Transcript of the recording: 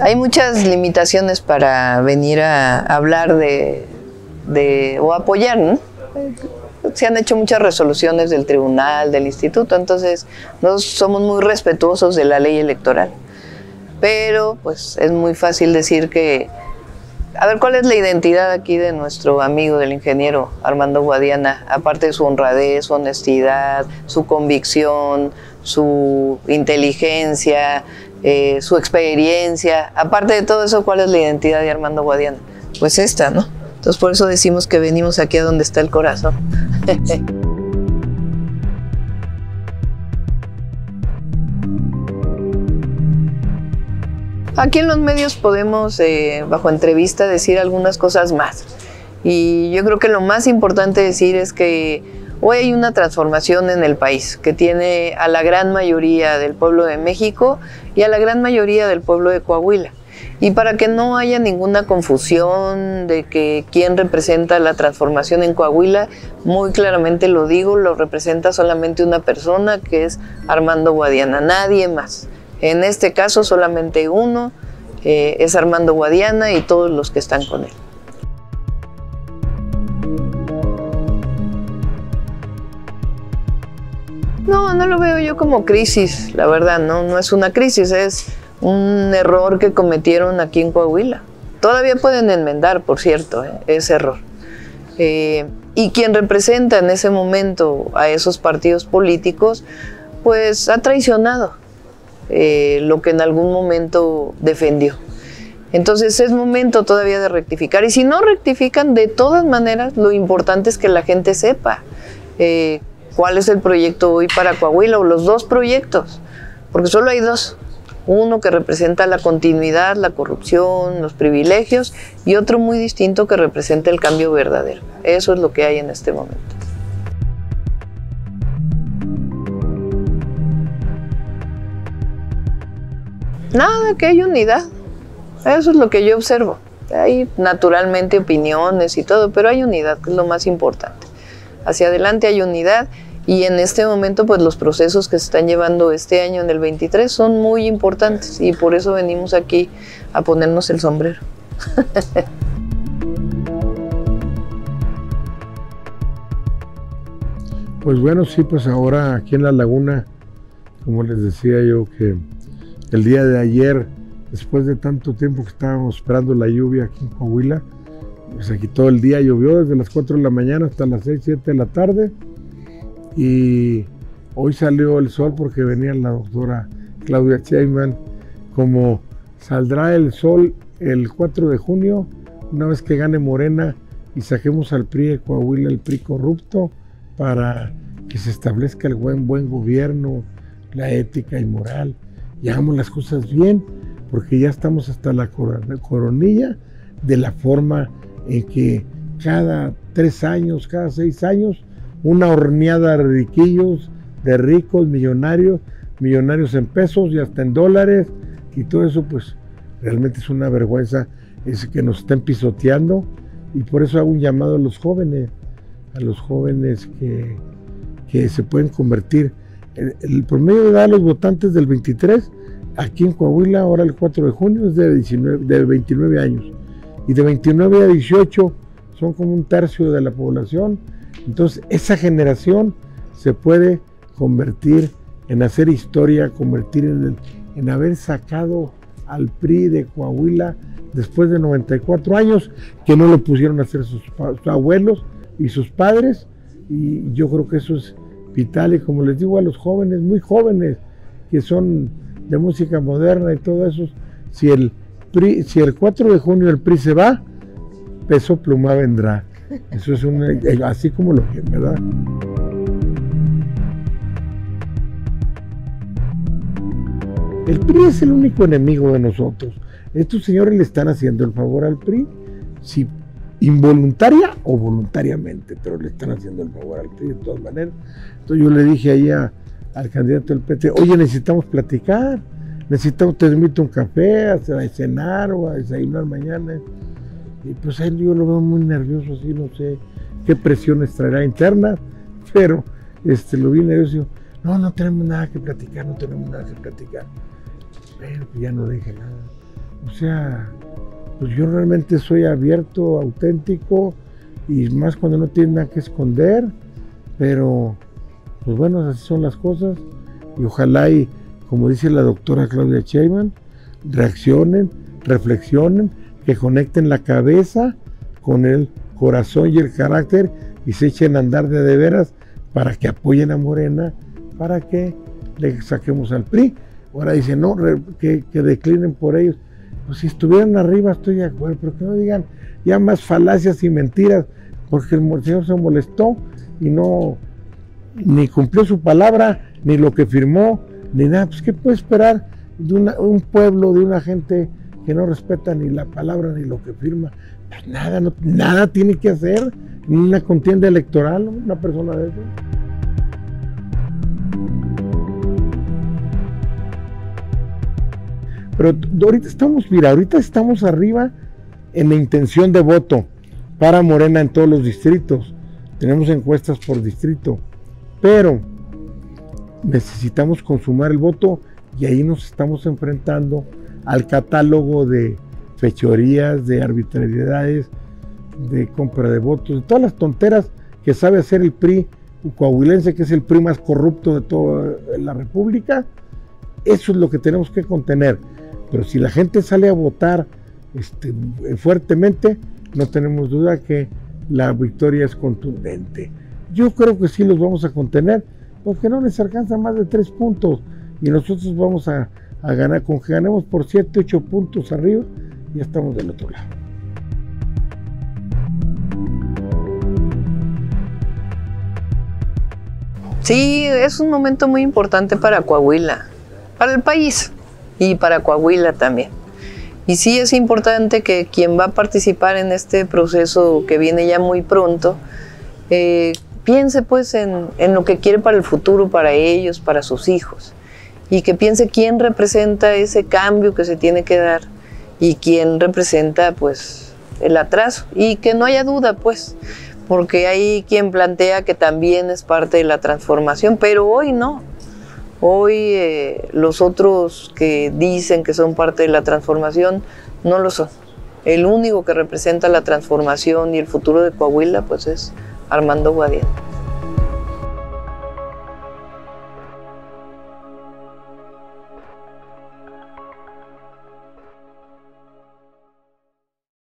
Hay muchas limitaciones para venir a hablar de, o apoyar, ¿no? Se han hecho muchas resoluciones del tribunal, del instituto, entonces nosotros somos muy respetuosos de la ley electoral. Pero pues es muy fácil decir que, a ver, ¿cuál es la identidad aquí de nuestro amigo, del ingeniero Armando Guadiana? Aparte de su honradez, su honestidad, su convicción, su inteligencia, eh, su experiencia. Aparte de todo eso, ¿cuál es la identidad de Armando Guadiana? Pues esta, ¿no? Entonces por eso decimos que venimos aquí a donde está el corazón. Aquí en los medios podemos, eh, bajo entrevista, decir algunas cosas más. Y yo creo que lo más importante decir es que hoy hay una transformación en el país que tiene a la gran mayoría del pueblo de México y a la gran mayoría del pueblo de Coahuila. Y para que no haya ninguna confusión de que quién representa la transformación en Coahuila, muy claramente lo digo, lo representa solamente una persona que es Armando Guadiana, nadie más. En este caso solamente uno eh, es Armando Guadiana y todos los que están con él. No, no lo veo yo como crisis, la verdad, no, no es una crisis, es un error que cometieron aquí en Coahuila. Todavía pueden enmendar, por cierto, eh, ese error. Eh, y quien representa en ese momento a esos partidos políticos, pues ha traicionado eh, lo que en algún momento defendió. Entonces es momento todavía de rectificar. Y si no rectifican, de todas maneras, lo importante es que la gente sepa eh, cuál es el proyecto hoy para Coahuila o los dos proyectos, porque solo hay dos. Uno que representa la continuidad, la corrupción, los privilegios y otro muy distinto que representa el cambio verdadero. Eso es lo que hay en este momento. Nada, que hay unidad. Eso es lo que yo observo. Hay naturalmente opiniones y todo, pero hay unidad, que es lo más importante. Hacia adelante hay unidad y en este momento pues los procesos que se están llevando este año en el 23 son muy importantes y por eso venimos aquí a ponernos el sombrero. Pues bueno, sí, pues ahora aquí en la laguna, como les decía yo, que el día de ayer, después de tanto tiempo que estábamos esperando la lluvia aquí en Coahuila, aquí todo el día llovió desde las 4 de la mañana hasta las 6, 7 de la tarde. Y hoy salió el sol porque venía la doctora Claudia Sheinbaum. Como saldrá el sol el 4 de junio, una vez que gane Morena y saquemos al PRI de Coahuila, el PRI corrupto, para que se establezca el buen, buen gobierno, la ética y moral y hagamos las cosas bien, porque ya estamos hasta la coronilla de la forma en que cada tres años, cada seis años, una horneada de riquillos, de ricos, millonarios, millonarios en pesos y hasta en dólares, y todo eso pues realmente es una vergüenza, es que nos estén pisoteando, y por eso hago un llamado a los jóvenes, a los jóvenes que, que se pueden convertir el, promedio de edad de los votantes del 23, aquí en Coahuila, ahora el 4 de junio, es de, 19, de 29 años. Y de 29 a 18 son como un tercio de la población. Entonces, esa generación se puede convertir en hacer historia, convertir en, en haber sacado al PRI de Coahuila después de 94 años, que no lo pusieron a hacer sus abuelos y sus padres. Y yo creo que eso es y como les digo a los jóvenes, muy jóvenes, que son de música moderna y todo eso, si el, si el 4 de junio el PRI se va, peso pluma vendrá. Eso es un, eh, así como lo que, ¿verdad? El PRI es el único enemigo de nosotros. Estos señores le están haciendo el favor al PRI. Si involuntaria o voluntariamente, pero le están haciendo el favor al PRI de todas maneras. Entonces yo le dije ahí al candidato del PT, oye, necesitamos platicar, necesitamos, te invito un café, a cenar o a desayunar mañana. Y pues él yo lo veo muy nervioso, así no sé qué presiones traerá interna, pero este, lo vi nervioso. No, no tenemos nada que platicar, no tenemos nada que platicar. Pero pues ya no dije nada. O sea, pues yo realmente soy abierto, auténtico y más cuando no tiene nada que esconder, pero pues bueno, así son las cosas y ojalá y como dice la doctora Claudia Sheinbaum, reaccionen, reflexionen, que conecten la cabeza con el corazón y el carácter y se echen a andar de de veras para que apoyen a Morena, para que le saquemos al PRI. Ahora dicen, no, que, declinen por ellos. Pues si estuvieran arriba estoy de acuerdo, pero que no digan ya más falacias y mentiras, porque el señor se molestó y no, ni cumplió su palabra, ni lo que firmó, ni nada. Pues, ¿qué puede esperar de un pueblo, de una gente que no respeta ni la palabra ni lo que firma? Pues nada, nada tiene que hacer en una contienda electoral una persona de eso. Pero ahorita estamos, mira, ahorita estamos arriba en la intención de voto para Morena en todos los distritos. Tenemos encuestas por distrito. Pero necesitamos consumar el voto y ahí nos estamos enfrentando al catálogo de fechorías, de arbitrariedades, de compra de votos, de todas las tonteras que sabe hacer el PRI coahuilense, que es el PRI más corrupto de toda la República. Eso es lo que tenemos que contener. Pero si la gente sale a votar este, fuertemente, no tenemos duda que la victoria es contundente. Yo creo que sí los vamos a contener, porque no les alcanza más de tres puntos y nosotros vamos a, ganar, con que ganemos por siete, ocho puntos arriba, ya estamos del otro lado. Sí, es un momento muy importante para Coahuila, para el país y para Coahuila también. Y sí es importante que quien va a participar en este proceso que viene ya muy pronto, eh, piense pues en, lo que quiere para el futuro, para ellos, para sus hijos, y que piense quién representa ese cambio que se tiene que dar y quién representa pues el atraso, y que no haya duda pues, porque hay quien plantea que también es parte de la transformación, pero hoy no. Hoy eh, los otros que dicen que son parte de la transformación no lo son. El único que representa la transformación y el futuro de Coahuila pues es Armando Guadiana.